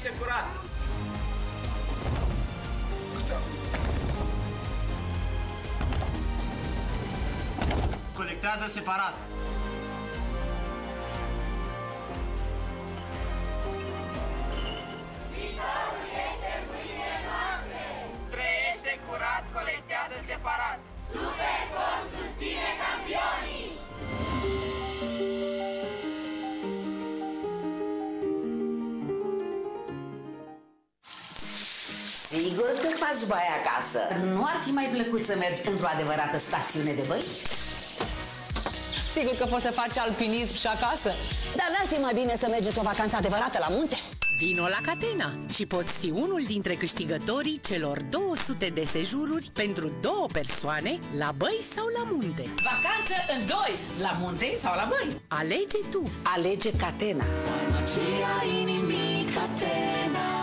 Trăiește curat! Colectează separat. Faci baie acasă. Nu ar fi mai plăcut să mergi într-o adevărată stațiune de băi? Sigur că poți să faci alpinism și acasă. Dar n-ar fi mai bine să mergeți o vacanță adevărată la munte? Vino la Catena și poți fi unul dintre câștigătorii celor 200 de sejururi pentru două persoane la băi sau la munte. Vacanță în doi! La munte sau la băi? Alege tu! Alege Catena. Farmacia inimii Catena.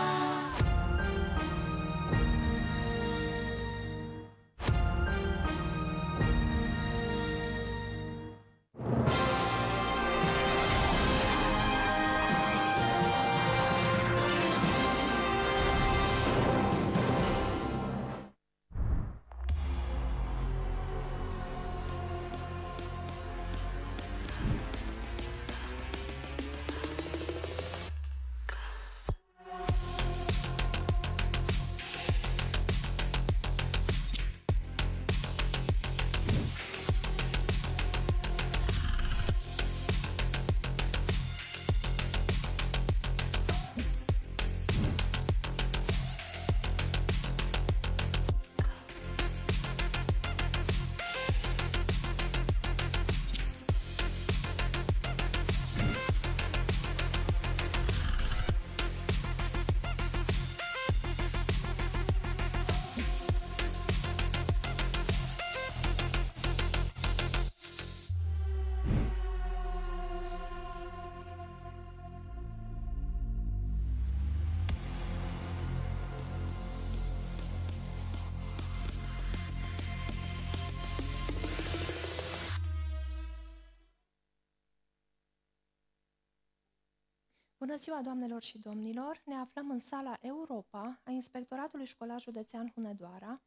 Bună ziua, doamnelor și domnilor! Ne aflăm în sala Europa a Inspectoratului Școlar Județean Hunedoara,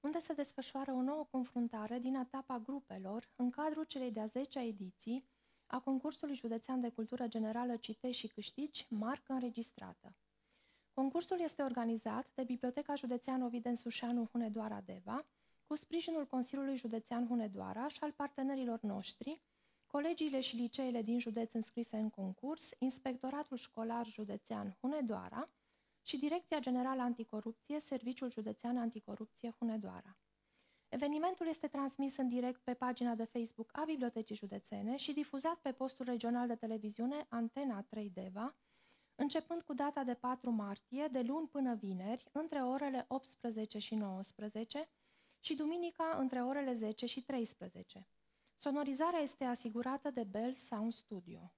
unde se desfășoară o nouă confruntare din etapa grupelor în cadrul celei de-a 10-a ediții a concursului județean de cultură generală Citești și Câștigi, marcă înregistrată. Concursul este organizat de Biblioteca Județeană Oviden Sușanu Hunedoara Deva, cu sprijinul Consiliului Județean Hunedoara și al partenerilor noștri, colegiile și liceele din județ înscrise în concurs, Inspectoratul Școlar Județean Hunedoara și Direcția Generală Anticorupție, Serviciul Județean Anticorupție Hunedoara. Evenimentul este transmis în direct pe pagina de Facebook a Bibliotecii Județene și difuzat pe postul regional de televiziune Antena 3 Deva, începând cu data de 4 martie, de luni până vineri, între orele 18 și 19 și duminica între orele 10 și 13. Sonorizarea este asigurată de Bell Sound Studio.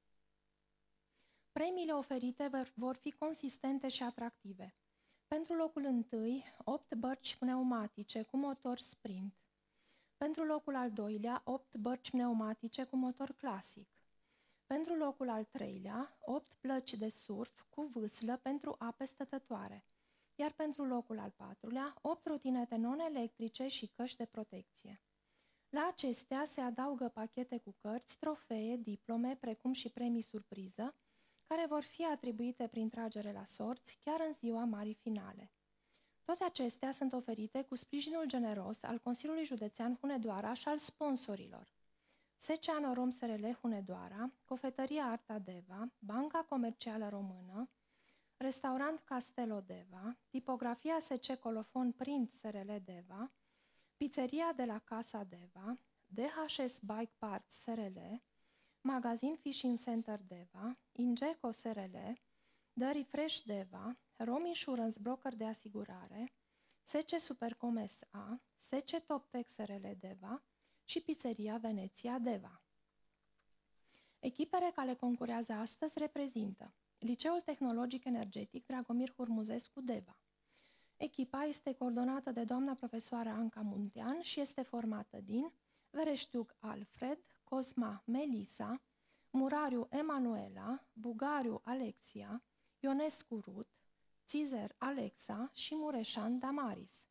Premiile oferite vor fi consistente și atractive. Pentru locul întâi, 8 bărci pneumatice cu motor sprint. Pentru locul al doilea, 8 bărci pneumatice cu motor clasic. Pentru locul al treilea, 8 plăci de surf cu vâslă pentru ape stătătoare. Iar pentru locul al patrulea, 8 trotinete non-electrice și căști de protecție. La acestea se adaugă pachete cu cărți, trofee, diplome, precum și premii surpriză, care vor fi atribuite prin tragere la sorți chiar în ziua marii finale. Toate acestea sunt oferite cu sprijinul generos al Consiliului Județean Hunedoara și al sponsorilor. SCA Norom SRL Hunedoara, Cofetăria Arta Deva, Banca Comercială Română, Restaurant Castelo Deva, Tipografia SC Colofon Print SRL Deva, Pizzeria de la Casa Deva, DHS Bike Parts SRL, Magazin Fishing Center Deva, Ingeco SRL, The Refresh Deva, Rom Insurance Broker de asigurare, SC Supercom SA, SC Toptex SRL Deva și Pizzeria Veneția Deva. Echipele care concurează astăzi reprezintă Liceul Tehnologic Energetic Dragomir Hurmuzescu Deva, Echipa este coordonată de doamna profesoară Anca Muntean și este formată din Vereștiuc Alfred, Cosma Melisa, Murariu Emanuela, Bugariu Alexia, Ionescu Rut, Țizer Alexa și Mureșan Damaris.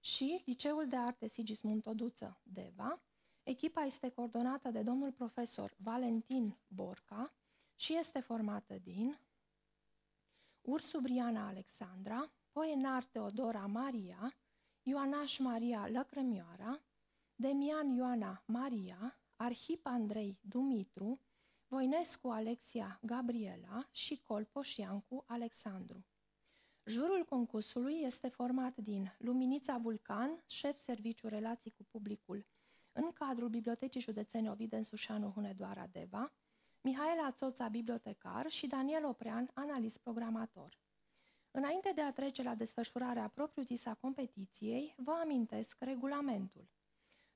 Și Liceul de Arte Sigismund Toduță Deva. Echipa este coordonată de domnul profesor Valentin Borca și este formată din Ursu Briana Alexandra, Poenar Teodora Maria, Ioanaș Maria Lăcrămioara, Demian Ioana Maria, Arhip Andrei Dumitru, Voinescu Alexia Gabriela și Colpoș Iancu Alexandru. Jurul concursului este format din Luminița Vulcan, șef serviciu relații cu publicul în cadrul Bibliotecii Județene Ovid Sușanu Hunedoara Deva, Mihaela Țoța, bibliotecar și Daniel Oprean, analist programator. Înainte de a trece la desfășurarea propriu-zisă a competiției, vă amintesc regulamentul.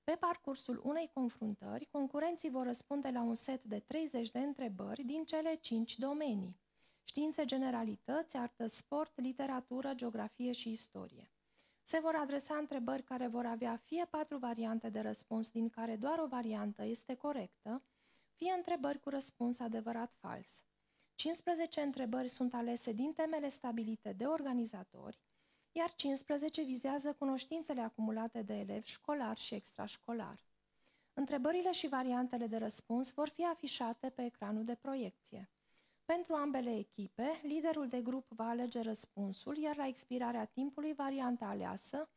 Pe parcursul unei confruntări, concurenții vor răspunde la un set de 30 de întrebări din cele 5 domenii. Științe generalități, artă, sport, literatură, geografie și istorie. Se vor adresa întrebări care vor avea fie patru variante de răspuns, din care doar o variantă este corectă, fie întrebări cu răspuns adevărat-fals. 15 întrebări sunt alese din temele stabilite de organizatori, iar 15 vizează cunoștințele acumulate de elevi școlar și extrașcolar. Întrebările și variantele de răspuns vor fi afișate pe ecranul de proiecție. Pentru ambele echipe, liderul de grup va alege răspunsul, iar la expirarea timpului varianta aleasă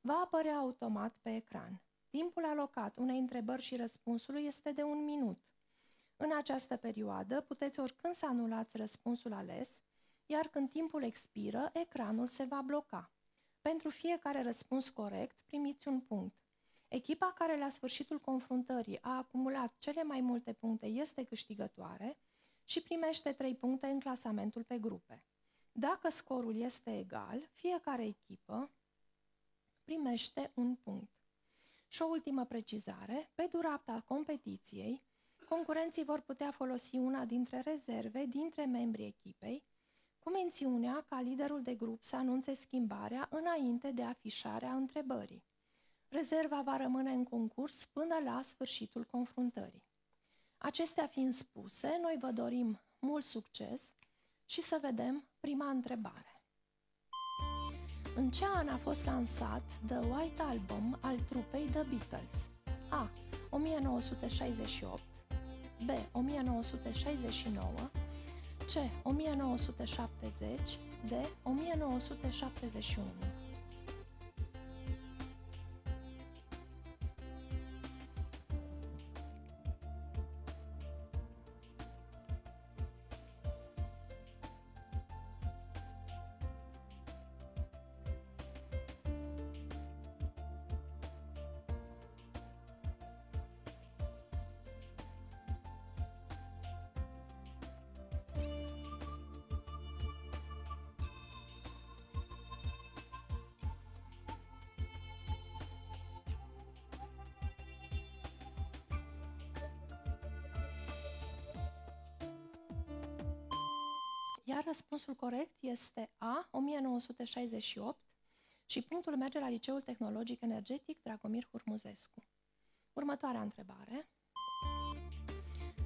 va apărea automat pe ecran. Timpul alocat unei întrebări și răspunsului este de un minut. În această perioadă puteți oricând să anulați răspunsul ales, iar când timpul expiră, ecranul se va bloca. Pentru fiecare răspuns corect, primiți un punct. Echipa care la sfârșitul confruntării a acumulat cele mai multe puncte este câștigătoare și primește 3 puncte în clasamentul pe grupe. Dacă scorul este egal, fiecare echipă primește un punct. Și o ultimă precizare, pe durata competiției, concurenții vor putea folosi una dintre rezerve dintre membrii echipei, cu mențiunea ca liderul de grup să anunțe schimbarea înainte de afișarea întrebării. Rezerva va rămâne în concurs până la sfârșitul confruntării. Acestea fiind spuse, noi vă dorim mult succes și să vedem prima întrebare. În ce an a fost lansat The White Album al trupei The Beatles? A. 1968 B. 1969 C. 1970 D. 1971 Iar răspunsul corect este A, 1968 și punctul merge la Liceul Tehnologic Energetic Dragomir Hurmuzescu. Următoarea întrebare.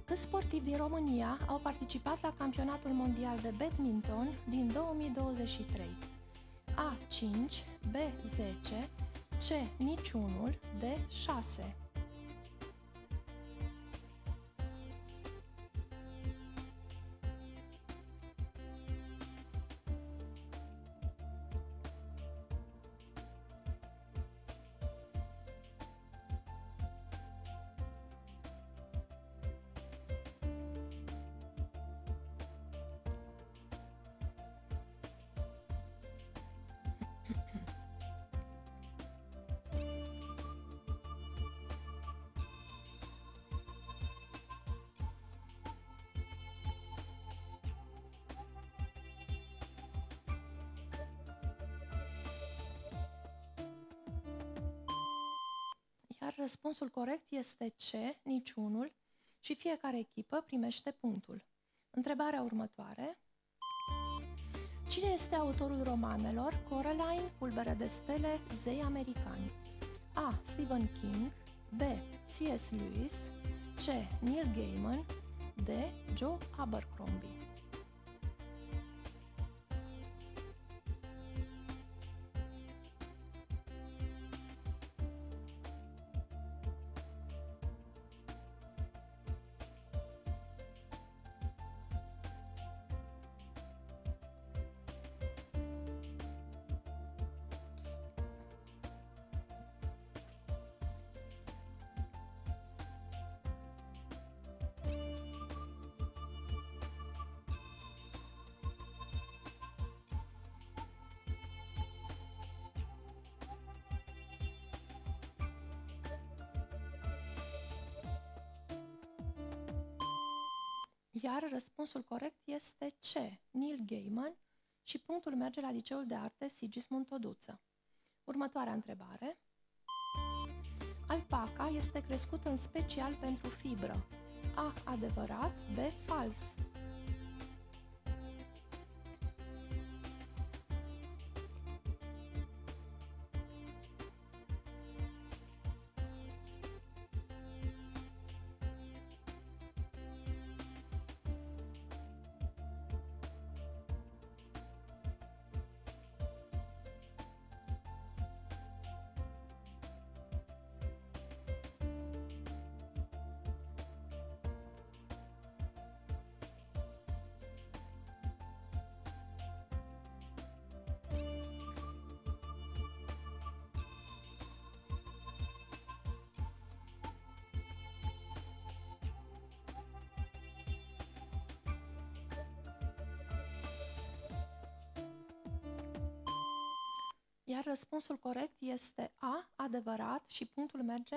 Câți sportivi din România au participat la campionatul mondial de badminton din 2023? A. 5, B. 10, C. Niciunul, D. 6. Răspunsul corect este C, niciunul, și fiecare echipă primește punctul. Întrebarea următoare. Cine este autorul romanelor Coraline, Pulbere de stele, Zei americani? A. Stephen King B. C.S. Lewis C. Neil Gaiman D. Joe Abercrombie răspunsul corect este C. Neil Gaiman și punctul merge la Liceul de Arte Sigismund Toduță. Următoarea întrebare. Alpaca este crescută în special pentru fibră. A. Adevărat. B. Fals. Iar răspunsul corect este A, adevărat și punctul merge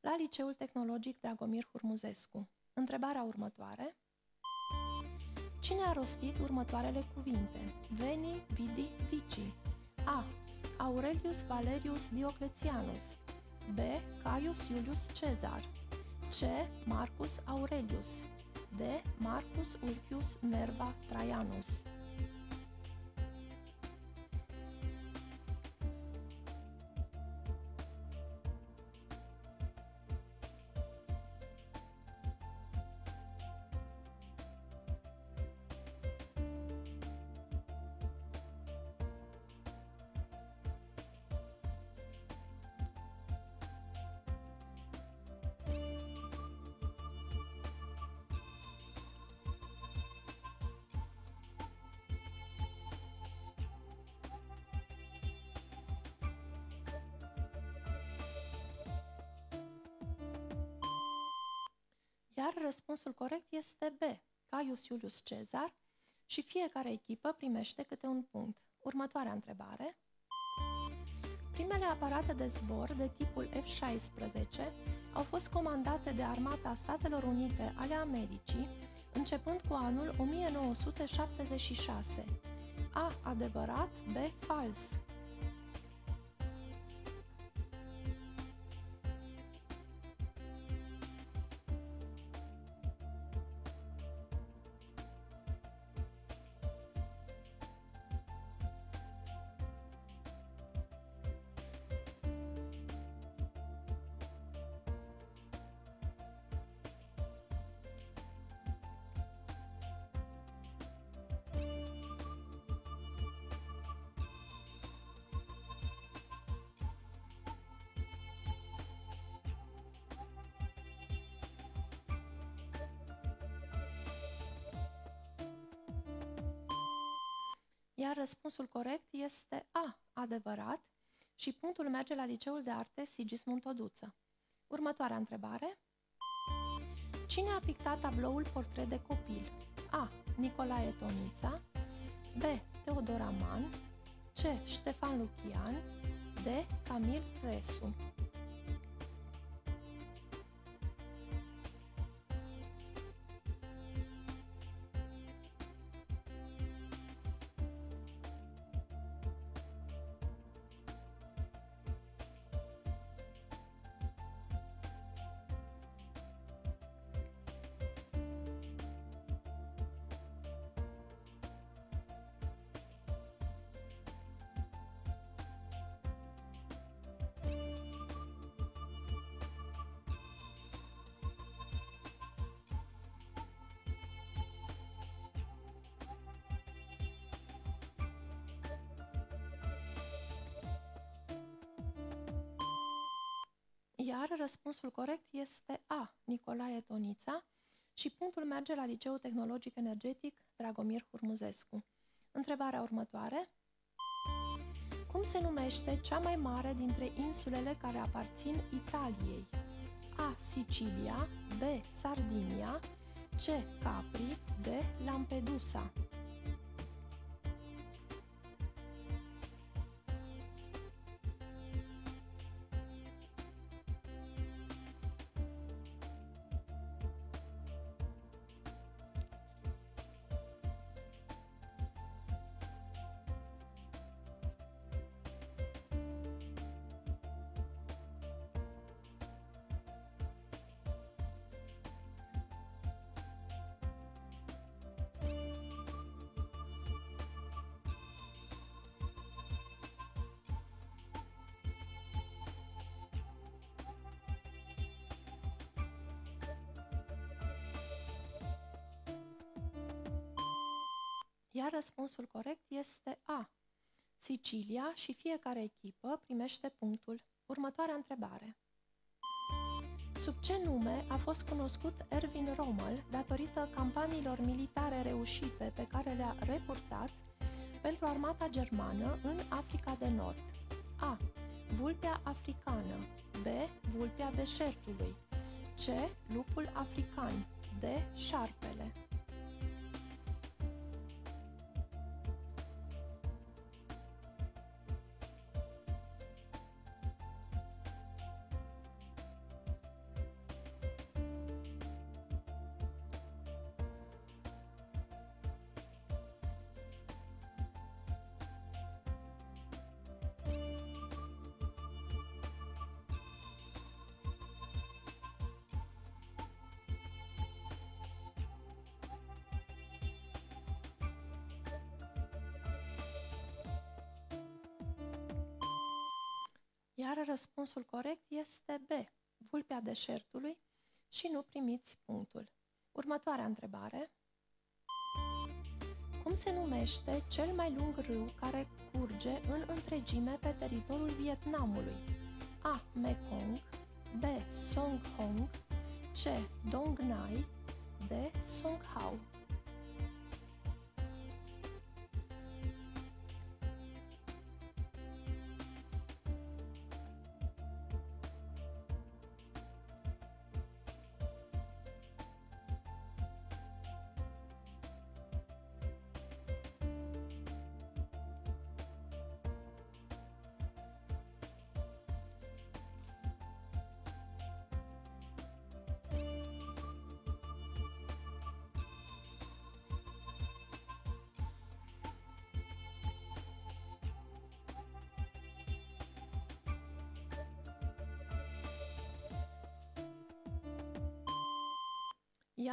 la Liceul Tehnologic Dragomir Hurmuzescu. Întrebarea următoare. Cine a rostit următoarele cuvinte? Veni, vidi, vici. A. Aurelius Valerius Diocletianus. B. Caius Iulius Cezar. C. Marcus Aurelius. D. Marcus Ulpius Nerva Traianus. Iar răspunsul corect este B, Caius Iulius Cezar și fiecare echipă primește câte un punct. Următoarea întrebare. Primele aparate de zbor de tipul F-16 au fost comandate de Armata Statelor Unite ale Americii începând cu anul 1976. A. Adevărat, B. Fals. Răspunsul corect este A, adevărat, și punctul merge la Liceul de Arte Sigismund Toduță. Următoarea întrebare. Cine a pictat tabloul Portret de copil? A. Nicolae Tonița B. Teodor Aman C. Ștefan Lucian D. Camil Resu Iar răspunsul corect este A. Nicolae Tonița și punctul merge la Liceul Tehnologic Energetic Dragomir Hurmuzescu. Întrebarea următoare. Cum se numește cea mai mare dintre insulele care aparțin Italiei? A. Sicilia B. Sardinia C. Capri D. Lampedusa Iar răspunsul corect este A. Sicilia și fiecare echipă primește punctul. Următoarea întrebare. Sub ce nume a fost cunoscut Erwin Rommel datorită campaniilor militare reușite pe care le-a repurtat pentru armata germană în Africa de Nord? A. Vulpea africană B. Vulpea deșertului C. Lupul african D. Șarpele răspunsul corect este B. Vulpea deșertului și nu primiți punctul. Următoarea întrebare. Cum se numește cel mai lung râu care curge în întregime pe teritoriul Vietnamului? A. Mekong B. Song Hong C. Dong Nai D. Song Hao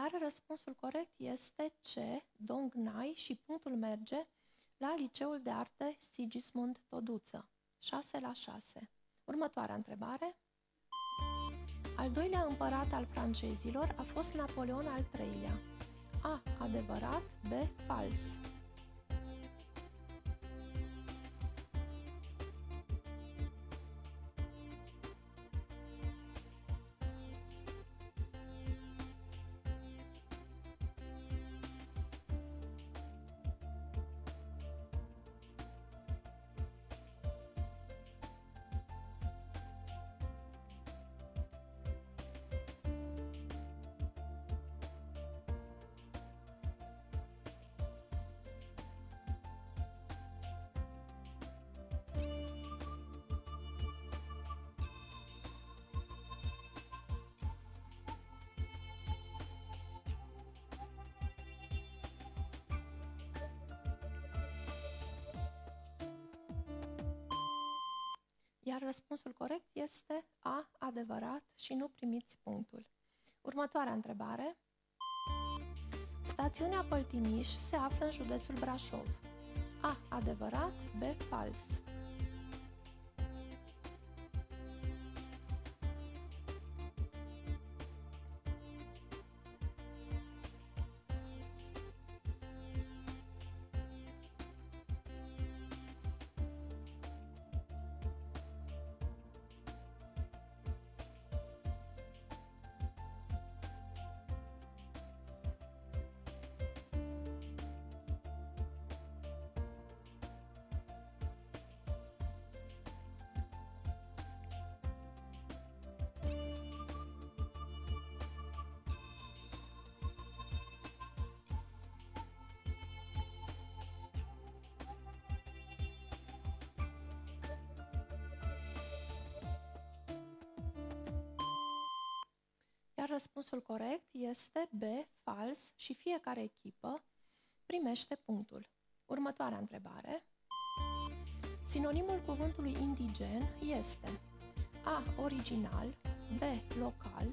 Iar răspunsul corect este C, Dong Nai și punctul merge la Liceul de Arte Sigismund Toduță. 6 la 6. Următoarea întrebare. Al doilea împărat al francezilor a fost Napoleon al III-lea. A. Adevărat. B. Fals. Iar răspunsul corect este A, adevărat și nu primiți punctul. Următoarea întrebare. Stațiunea Păltiniș se află în județul Brașov. A, adevărat, B, fals. Răspunsul corect este B, fals și fiecare echipă primește punctul. Următoarea întrebare. Sinonimul cuvântului indigen este A. Original B. Local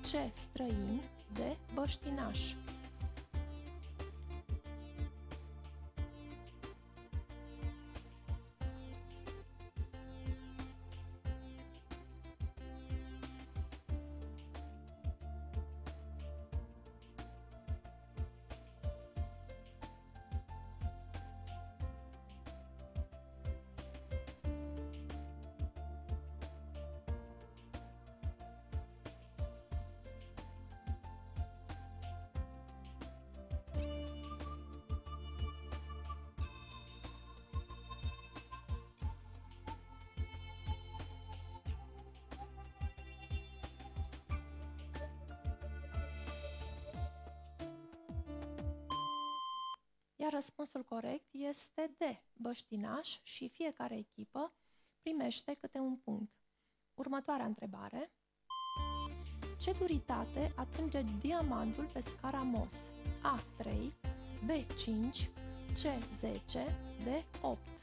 C. Străin D. Băștinaș răspunsul corect este D, băștinaș și fiecare echipă primește câte un punct. Următoarea întrebare. Ce duritate atinge diamantul pe scara MOS? A3, B5, C10, D8.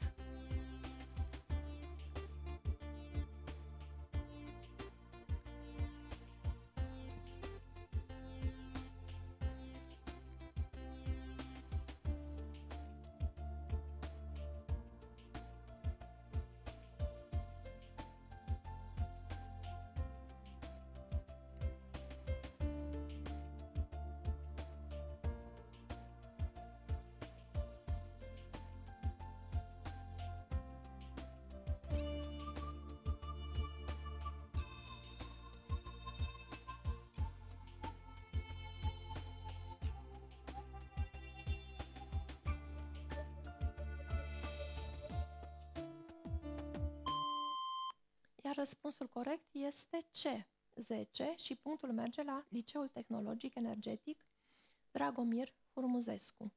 Iar răspunsul corect este C, 10 și punctul merge la Liceul Tehnologic Energetic Dragomir Hurmuzescu.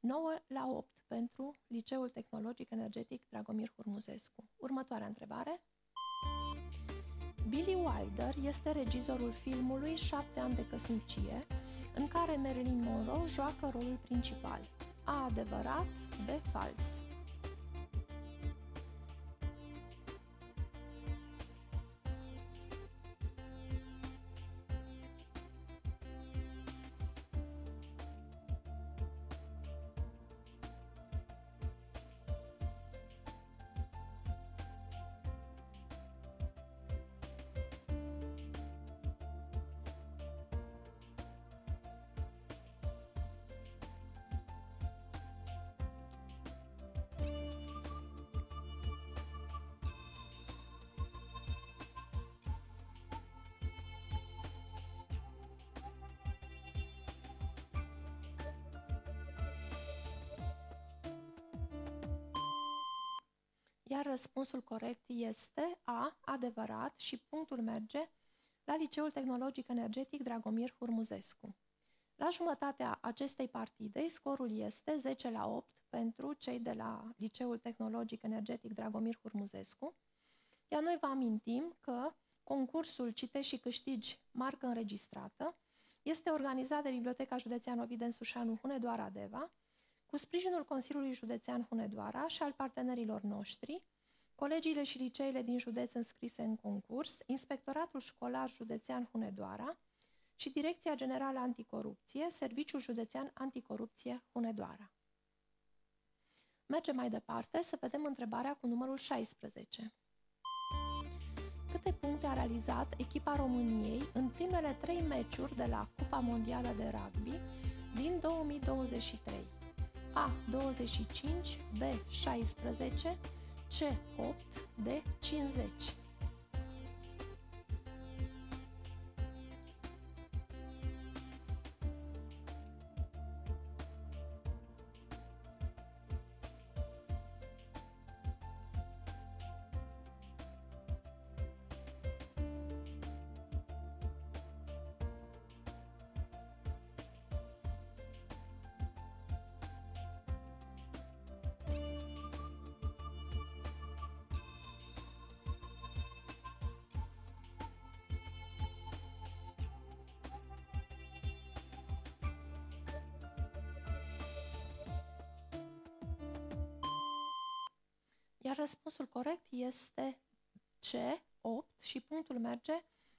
9 la 8 pentru Liceul Tehnologic Energetic Dragomir Hurmuzescu. Următoarea întrebare. Billy Wilder este regizorul filmului Șapte ani de căsnicie, în care Marilyn Monroe joacă rolul principal. A adevărat, B fals. Iar răspunsul corect este A, adevărat și punctul merge la Liceul Tehnologic Energetic Dragomir Hurmuzescu. La jumătatea acestei partide, scorul este 10 la 8 pentru cei de la Liceul Tehnologic Energetic Dragomir Hurmuzescu, iar noi vă amintim că concursul Citești și câștigi marcă înregistrată este organizat de Biblioteca Județeană Ovidiu Sușanu Hunedoara Deva, cu sprijinul Consiliului Județean Hunedoara și al partenerilor noștri, colegiile și liceile din județ înscrise în concurs, Inspectoratul Școlar Județean Hunedoara și Direcția Generală Anticorupție, Serviciul Județean Anticorupție Hunedoara. Mergem mai departe să vedem întrebarea cu numărul 16. Câte puncte a realizat echipa României în primele trei meciuri de la Cupa Mondială de Rugby din 2023? A 25, B 16, C 8, D 50. Iar răspunsul corect este C8 și punctul merge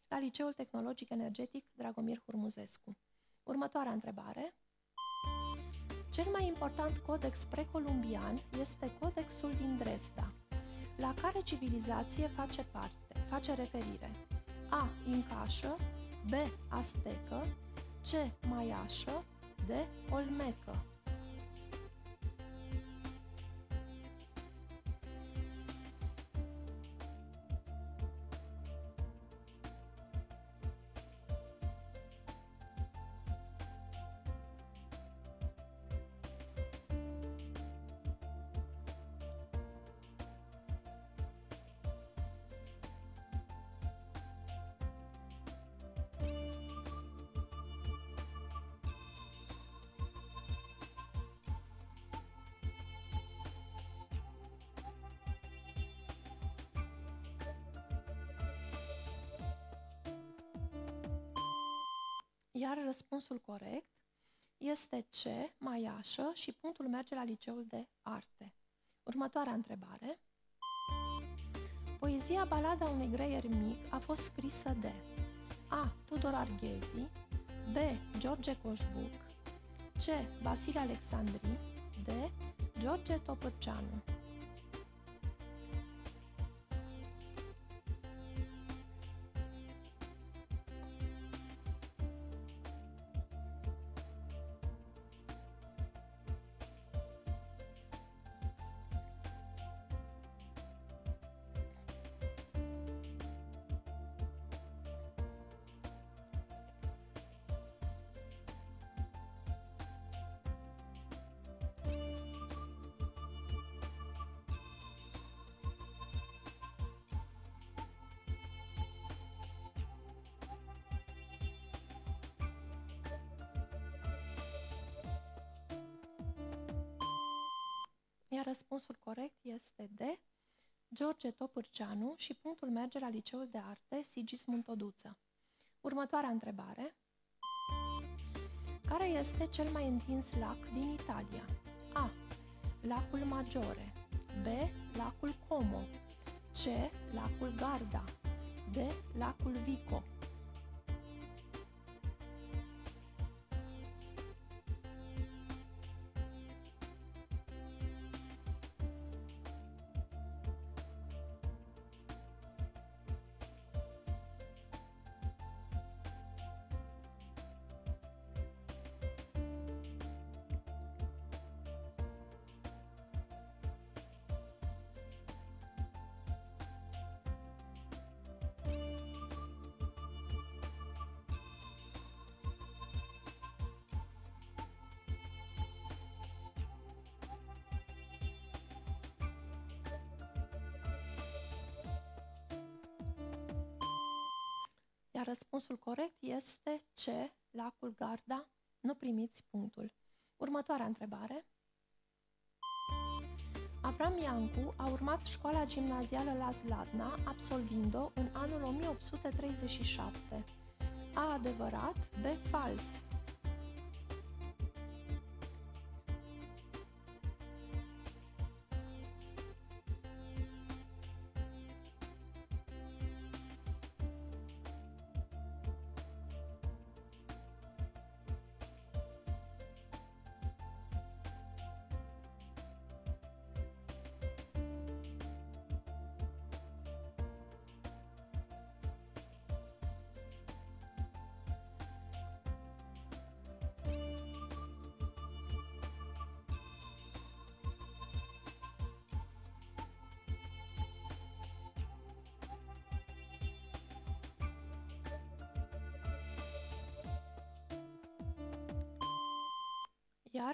la Liceul Tehnologic Energetic Dragomir Hurmuzescu. Următoarea întrebare. Cel mai important codex precolumbian este Codexul din Dresda. La care civilizație face parte, face referire? A. Incașă, B. Aztecă, C. Maiașă, D. Olmecă. Răspunsul corect este C, Maiașă și punctul merge la liceul de arte. Următoarea întrebare. Poezia Balada unui greier mic a fost scrisă de A. Tudor Arghezi B. George Coșbuc C. Vasile Alexandri D. George Topârceanu răspunsul corect este de George Topârceanu și punctul merge la Liceul de Arte Sigismund Toduță. Următoarea întrebare. Care este cel mai întins lac din Italia? A. Lacul Maggiore B. Lacul Como C. Lacul Garda D. Lacul Vico Iar răspunsul corect este C, lacul Garda. Nu primiți punctul. Următoarea întrebare. Avram Iancu a urmat școala gimnazială la Zlatna, absolvind-o în anul 1837. A adevărat, B fals.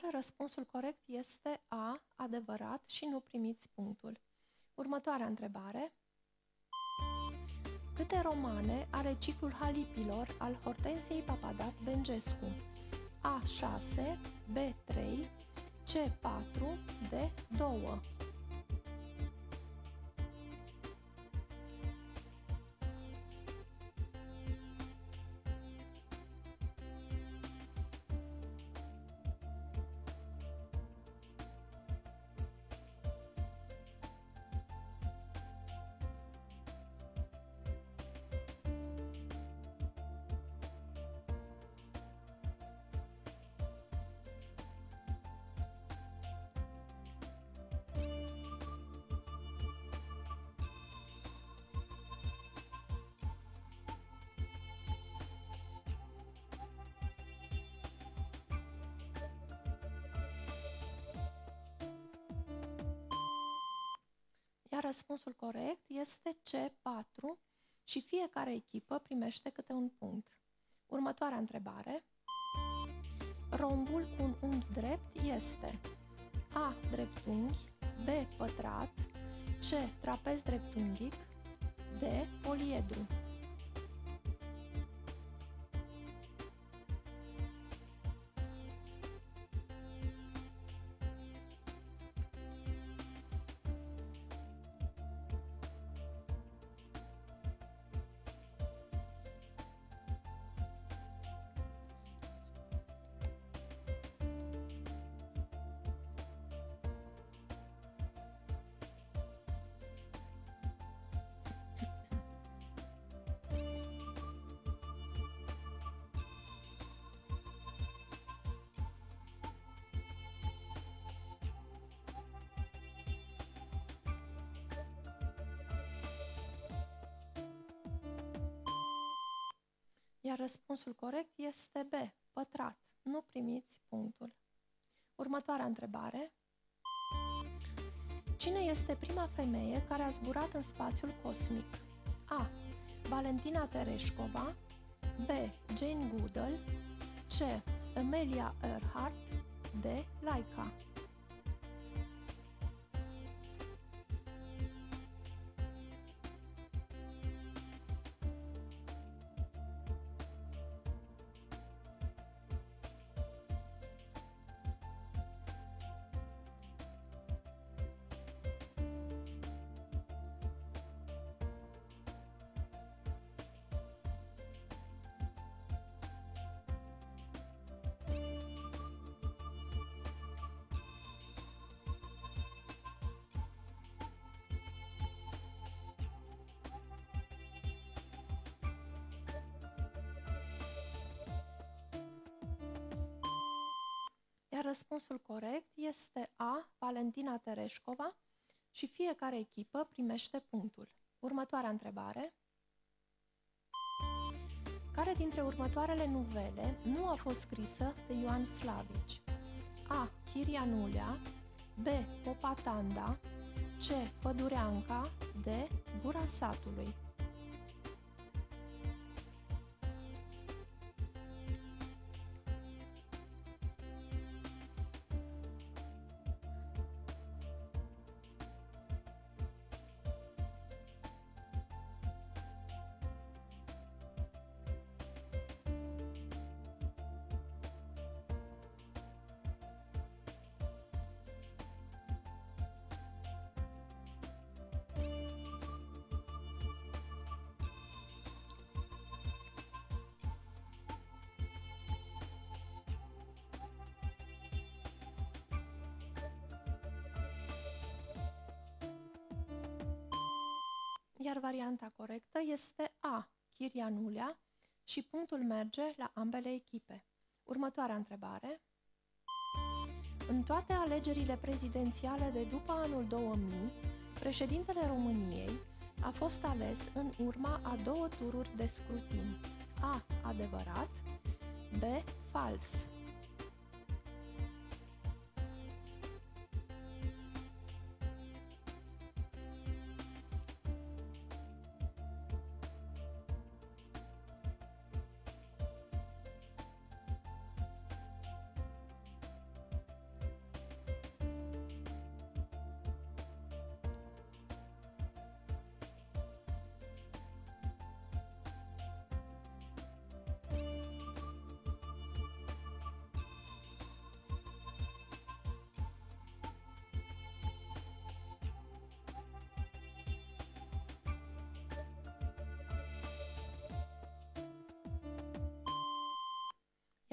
Iar răspunsul corect este A, adevărat și nu primiți punctul. Următoarea întrebare. Câte romane are ciclul halipilor al Hortensiei Papadat Bengescu? A6, B3, C4, D2. Răspunsul corect este C4 și fiecare echipă primește câte un punct. Următoarea întrebare. Rombul cu un unghi drept este A. Dreptunghi B. Pătrat C. Trapez dreptunghic D. Poliedru Iar răspunsul corect este B, pătrat. Nu primiți punctul. Următoarea întrebare. Cine este prima femeie care a zburat în spațiul cosmic? A. Valentina Tereșcova B. Jane Goodall C. Amelia Earhart D. Laika răspunsul corect este A. Valentina Tereșcova și fiecare echipă primește punctul. Următoarea întrebare. Care dintre următoarele nuvele nu a fost scrisă de Ioan Slavici? A. Chirianulea B. Popatanda C. Pădureanca D. Gura satului varianta corectă este A. Chirianulea și punctul merge la ambele echipe. Următoarea întrebare. În toate alegerile prezidențiale de după anul 2000, președintele României a fost ales în urma a două tururi de scrutin. A. Adevărat B. Fals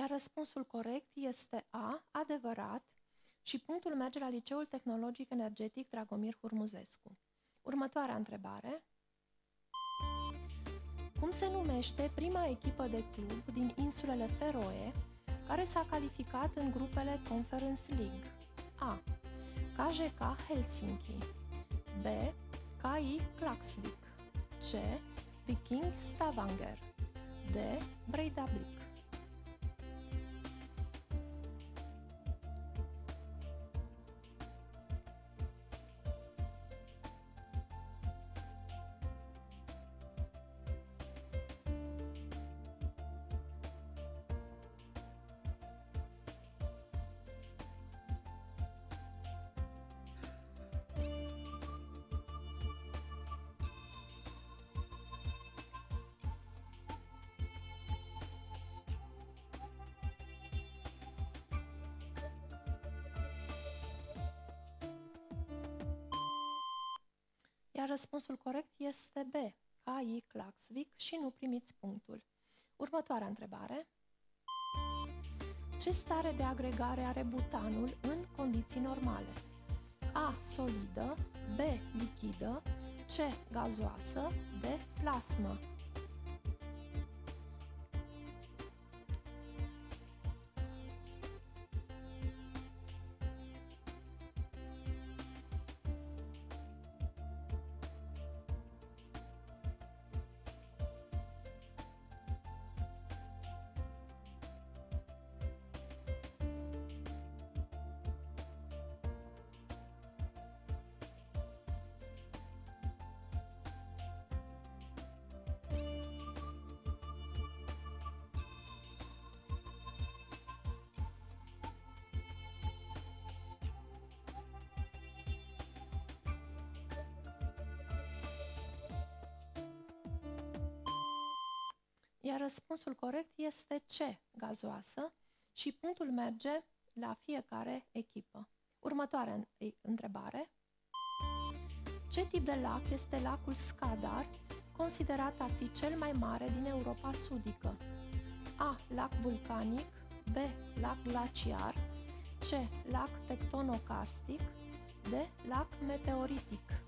Iar răspunsul corect este A, adevărat, și punctul merge la Liceul Tehnologic Energetic Dragomir Hurmuzescu. Următoarea întrebare. Cum se numește prima echipă de club din insulele Feroe care s-a calificat în grupele Conference League? A. KJK Helsinki B. KI Klaksvik C. Viking Stavanger D. Breidablik Iar răspunsul corect este B, KI Klaxvik și nu primiți punctul. Următoarea întrebare. Ce stare de agregare are butanul în condiții normale? A. Solidă B. Lichidă C. Gazoasă D. Plasmă răspunsul corect este C, gazoasă, și punctul merge la fiecare echipă. Următoarea întrebare. Ce tip de lac este lacul Skadar, considerat a fi cel mai mare din Europa sudică? A. Lac vulcanic B. Lac glaciar C. Lac tectonocarstic D. Lac meteoritic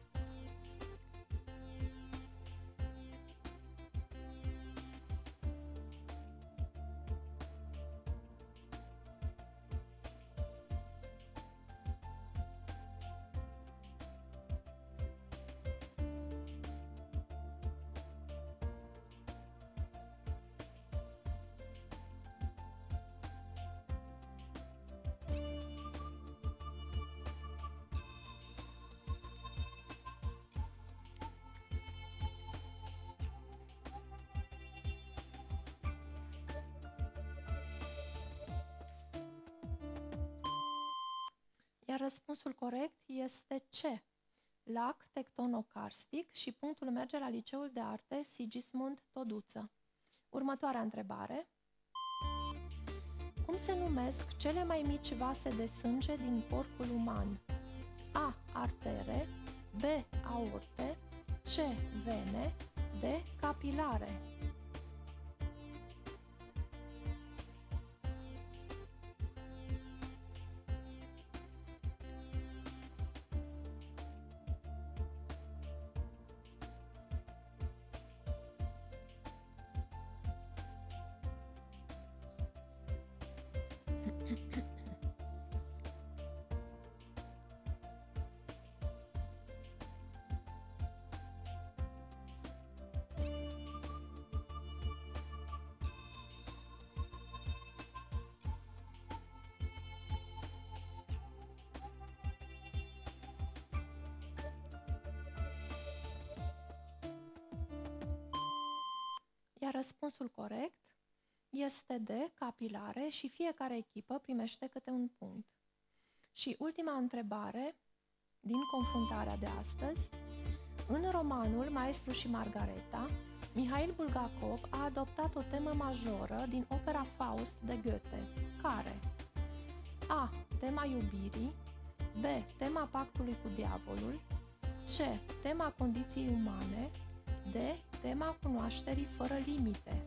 Iar răspunsul corect este C. Lac tectonocarstic și punctul merge la Liceul de Arte Sigismund Toduță. Următoarea întrebare. Cum se numesc cele mai mici vase de sânge din corpul uman? A. Artere B. Aorte C. Vene D. Capilare Iar răspunsul corect este de capilare și fiecare echipă primește câte un punct. Și ultima întrebare din confruntarea de astăzi. În romanul Maestru și Margareta, Mihail Bulgakov a adoptat o temă majoră din opera Faust de Goethe, care A. Tema iubirii B. Tema pactului cu diavolul C. Tema condiției umane D tema cunoașterii fără limite.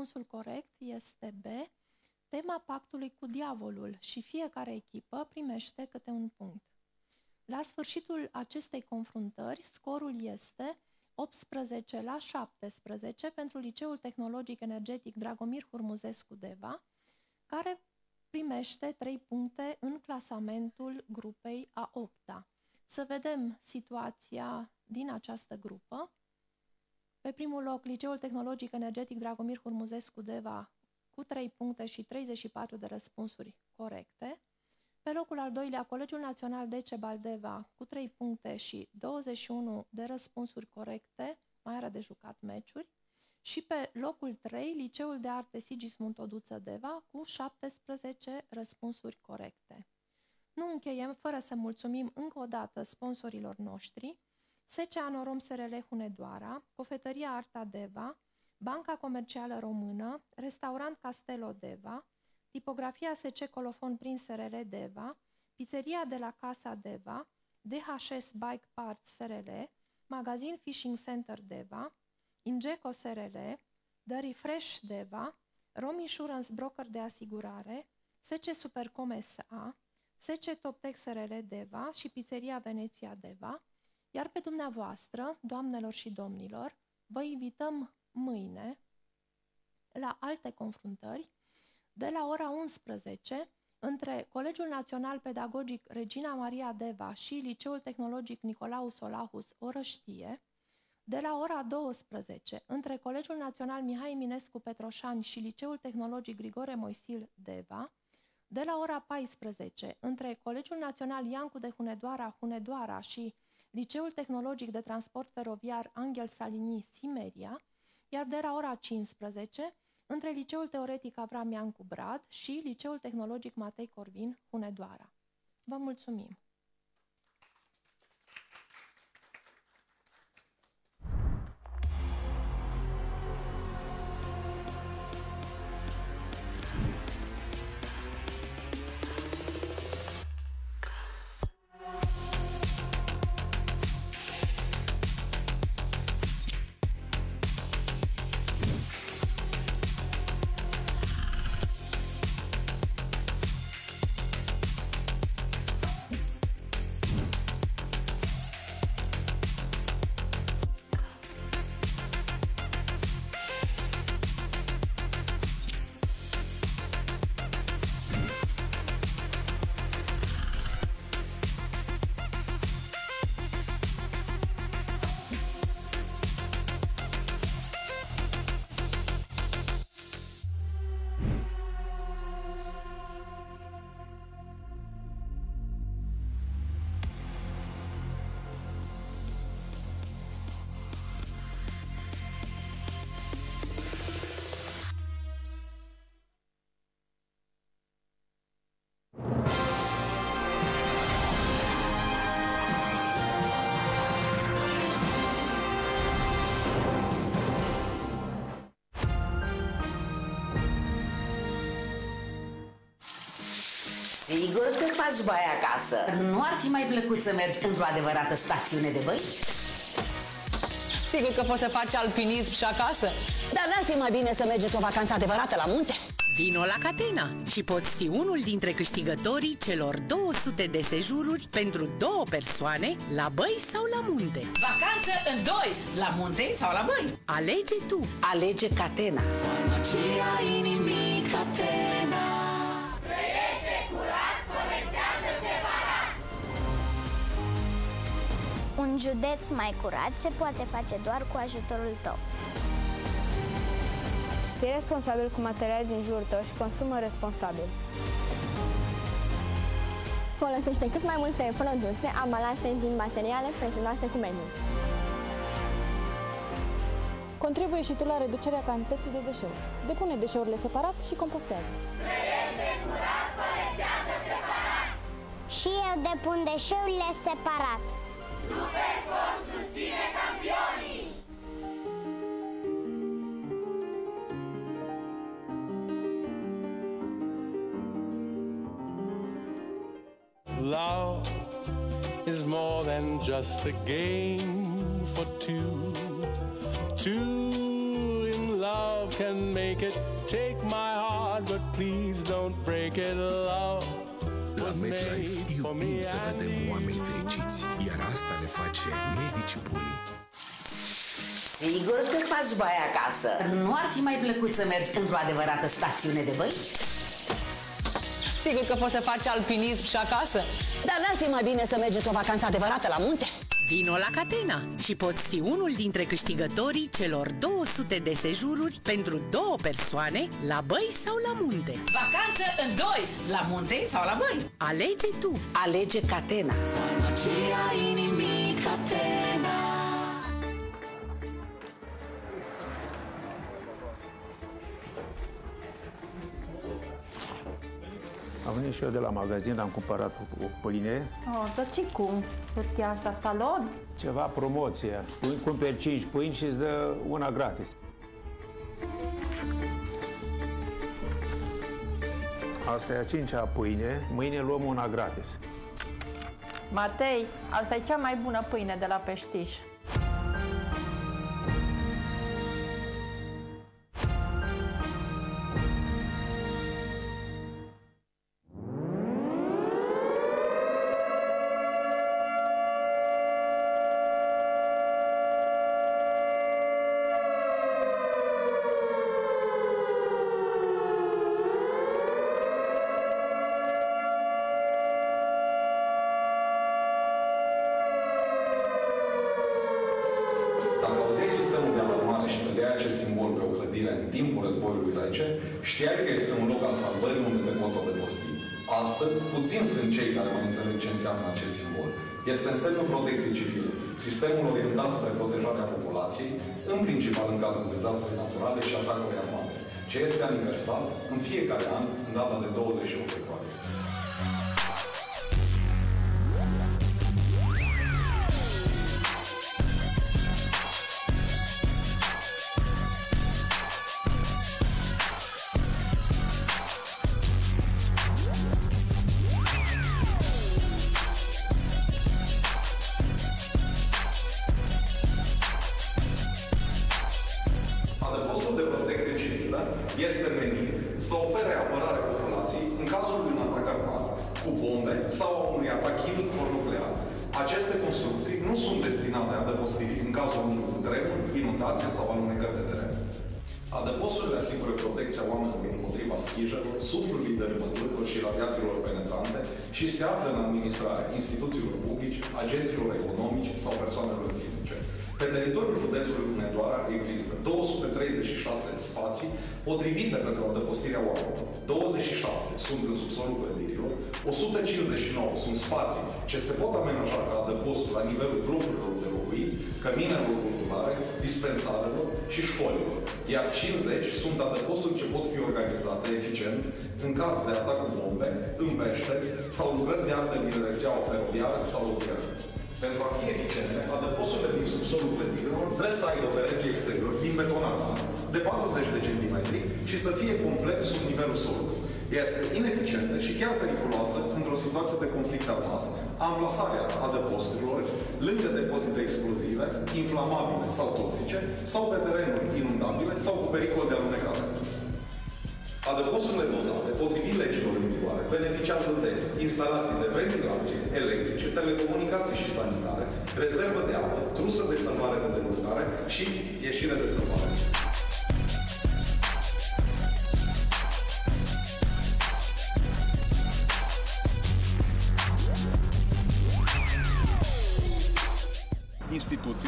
Răspunsul corect este B, tema pactului cu diavolul și fiecare echipă primește câte un punct. La sfârșitul acestei confruntări, scorul este 18 la 17 pentru Liceul Tehnologic Energetic Dragomir Hurmuzescu Deva, care primește 3 puncte în clasamentul grupei a 8 -a. Să vedem situația din această grupă. Pe primul loc, Liceul Tehnologic Energetic Dragomir Hurmuzescu Deva cu 3 puncte și 34 de răspunsuri corecte. Pe locul al doilea, Colegiul Național Decebal Deva cu 3 puncte și 21 de răspunsuri corecte, mai are de jucat meciuri. Și pe locul 3, Liceul de Arte Sigismund Toduță Deva cu 17 răspunsuri corecte. Nu încheiem fără să mulțumim încă o dată sponsorilor noștri, Secea Norom SRL Hunedoara, Cofetăria Arta Deva, Banca Comercială Română, Restaurant Castelo Deva, Tipografia SC Colofon prin SRL Deva, Pizzeria de la Casa Deva, DHS Bike Parts SRL, Magazin Fishing Center Deva, Ingeco SRL, The Refresh Deva, Rom Insurance Broker de Asigurare, SC Supercom SA, SC Toptex SRL Deva și Pizzeria Veneția Deva, iar pe dumneavoastră, doamnelor și domnilor, vă invităm mâine la alte confruntări de la ora 11 între Colegiul Național Pedagogic Regina Maria Deva și Liceul Tehnologic Nicolau Solahus Orăștie, de la ora 12, între Colegiul Național Mihai Eminescu Petroșani și Liceul Tehnologic Grigore Moisil Deva, de la ora 14, între Colegiul Național Iancu de Hunedoara Hunedoara și Liceul Tehnologic de Transport Feroviar Angel Salini Simeria, iar de la ora 15, între Liceul Teoretic Avram Iancu Brad și Liceul Tehnologic Matei Corvin Hunedoara. Vă mulțumim! Sigur că faci baie acasă. Nu ar fi mai plăcut să mergi într-o adevărată stațiune de băi? Sigur că poți să faci alpinism și acasă. Dar n-ar fi mai bine să mergeți o vacanță adevărată la munte? Vino la Catena și poți fi unul dintre câștigătorii celor 200 de sejururi pentru două persoane la băi sau la munte. Vacanță în doi, la munte sau la băi. Alege tu! Alege Catena. Farmacia județ mai curat se poate face doar cu ajutorul tău. Fii responsabil cu materiale din jurul tău și consumă responsabil. Folosește cât mai multe produse ambalate din materiale prietenoase cu mediul. Contribuie și tu la reducerea cantității de deșeuri. Depune deșeurile separat și compostează. Și eu depun deșeurile separat. Love is more than just a game for two. Two in love can make it. Take my heart, but please don't break it. Love La was MedLife made for me iubim să and vedem you. oameni fericiți, iar asta ne face medici buni. Sigur că faci baie acasă. Nu ar fi mai plăcut să mergi într-o adevărată stațiune de băi? Sigur că poți să faci alpinism și acasă. Dar n-ar fi mai bine să mergeți o vacanță adevărată la munte? Vino la Catena și poți fi unul dintre câștigătorii celor 200 de sejururi pentru două persoane la băi sau la munte. Vacanță în doi, la munte sau la băi. Alege tu! Alege Catena. Farmacia inimii Am venit și eu de la magazin, am cumpărat o, o pâine, Oh, dar ce cum? Hârtia asta talon? ceva promoție. Pâini, cumperi 5 pâini și îți dă una gratis. Asta e a cincea pâine, mâine luăm una gratis. Matei, asta e cea mai bună pâine de la Peștiș. Războiului rece, știai că este un loc al salvării unde te poți adăposti. Astăzi, puțin sunt cei care mai înțeleg ce înseamnă acest simbol. Este în semnul protecției civile, sistemul orientat spre protejarea populației, în principal în caz de dezastre naturale și atacuri armate, ce este aniversat în fiecare an, în data de 28 februarie. Adăpostirea oamenilor. 27 sunt în subsolul clădirilor, 159 sunt spații ce se pot amenaja ca adăposturi la nivelul blocurilor de locuit, căminelor culturale, dispensarelor și școlilor, iar 50 sunt adăposturi ce pot fi organizate eficient în caz de atac cu bombe, în peșteri sau lucrări de artă din rețeaua feroviară sau rutieră. Pentru a fi eficiente, adăposturile din subsolul clădirilor trebuie să aibă pereții exteriori din beton armat de 40 de cm și să fie complet sub nivelul solului. Este ineficientă și chiar periculoasă într-o situație de conflict armat, amplasarea adăposturilor lângă depozite explozive, inflamabile sau toxice, sau pe terenuri inundabile sau cu pericol de alunecare. Adăposturile dotate, potrivit legilor în vigoare, beneficiază de instalații de ventilație, electrice, telecomunicații și sanitare, rezervă de apă, trusă de salvare de deblocare și ieșire de salvare.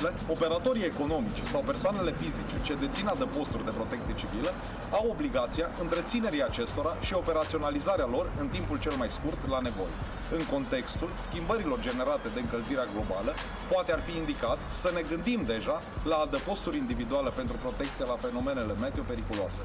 Instituțiile, operatorii economici sau persoanele fizice ce dețin adăposturi de protecție civilă au obligația întreținerii acestora și operaționalizarea lor în timpul cel mai scurt la nevoie. În contextul schimbărilor generate de încălzirea globală, poate ar fi indicat să ne gândim deja la adăposturi individuale pentru protecție la fenomenele meteo periculoase.